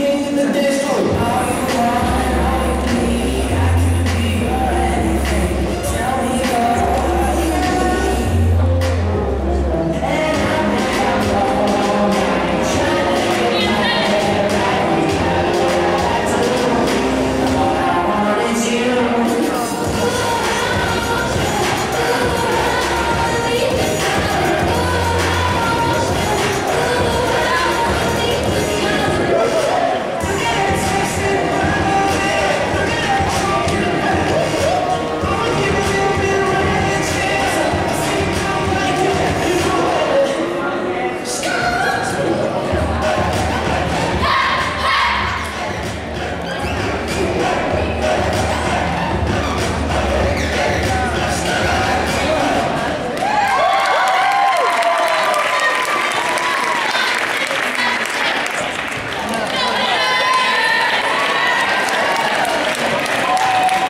in The king